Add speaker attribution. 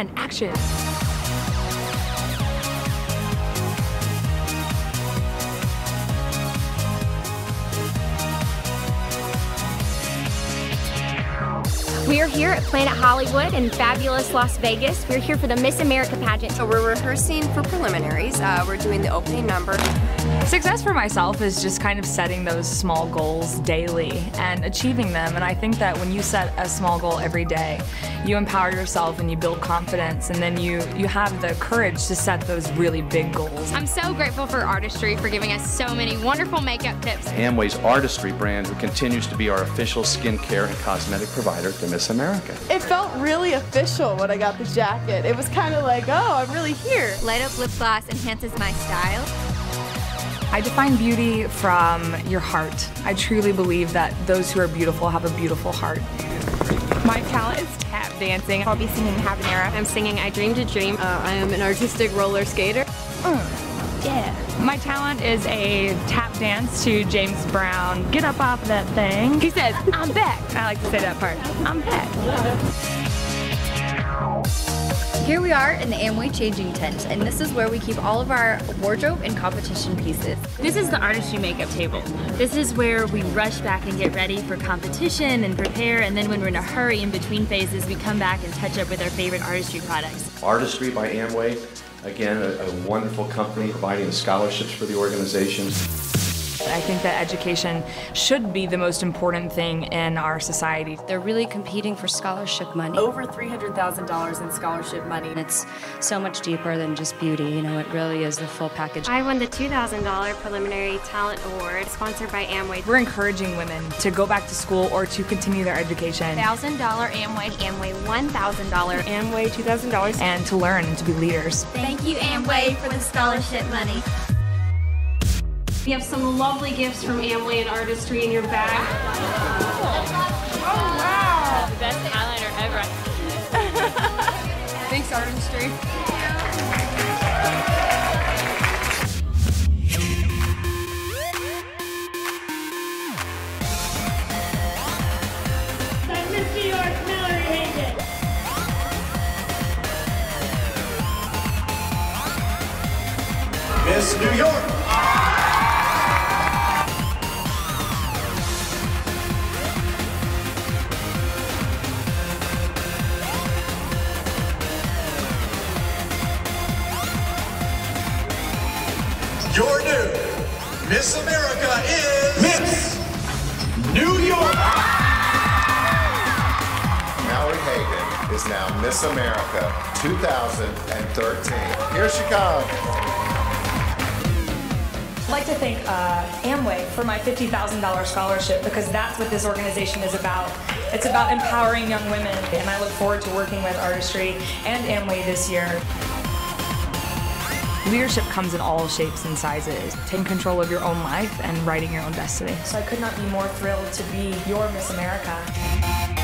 Speaker 1: and action.
Speaker 2: We are here at Planet Hollywood in fabulous Las Vegas. We're here for the Miss America pageant.
Speaker 3: So we're rehearsing for preliminaries. Uh, we're doing the opening number.
Speaker 1: Success for myself is just kind of setting those small goals daily and achieving them. And I think that when you set a small goal every day, you empower yourself and you build confidence and then you, you have the courage to set those really big goals.
Speaker 2: I'm so grateful for Artistry for giving us so many wonderful makeup tips.
Speaker 4: Amway's Artistry brand, who continues to be our official skincare and cosmetic provider to Miss America.
Speaker 5: It felt really official when I got the jacket. It was kind of like, oh, I'm really here.
Speaker 2: Light Up Lip Gloss enhances my style.
Speaker 1: I define beauty from your heart. I truly believe that those who are beautiful have a beautiful heart.
Speaker 6: My talent is tap dancing.
Speaker 2: I'll be singing Habanera.
Speaker 6: I'm singing I Dreamed a Dream. Uh, I am an artistic roller skater.
Speaker 2: Mm, yeah.
Speaker 7: My talent is a tap dance to James Brown. Get up off that thing.
Speaker 2: He says, I'm back.
Speaker 7: I like to say that part. I'm back.
Speaker 8: Here we are in the Amway changing tent, and this is where we keep all of our wardrobe and competition pieces.
Speaker 9: This is the artistry makeup table. This is where we rush back and get ready for competition and prepare, and then when we're in a hurry in between phases, we come back and touch up with our favorite artistry products.
Speaker 4: Artistry by Amway, again, a, a wonderful company providing the scholarships for the organization.
Speaker 1: I think that education should be the most important thing in our society.
Speaker 8: They're really competing for scholarship money.
Speaker 10: Over $300,000 in scholarship money.
Speaker 8: It's so much deeper than just beauty, you know, it really is the full package.
Speaker 2: I won the $2,000 Preliminary Talent Award sponsored by Amway.
Speaker 1: We're encouraging women to go back to school or to continue their education.
Speaker 2: $1,000 Amway, Amway $1,000,
Speaker 6: Amway $2,000,
Speaker 1: and to learn and to be leaders.
Speaker 2: Thank you, Amway, for the scholarship money.
Speaker 11: We have some lovely gifts from Amway and Artistry in your bag.
Speaker 6: Oh, wow!
Speaker 9: The best eyeliner ever.
Speaker 6: Thanks, Artistry.
Speaker 11: Hagan.
Speaker 12: Miss New York. Miss America is Miss New York.
Speaker 13: Mallory Hagan is now Miss America 2013. Here she comes.
Speaker 7: I'd like to thank uh, Amway for my $50,000 scholarship because that's what this organization is about. It's about empowering young women, and I look forward to working with Artistry and Amway this year.
Speaker 1: Leadership comes in all shapes and sizes. Taking control of your own life and writing your own destiny.
Speaker 7: So I could not be more thrilled to be your Miss America.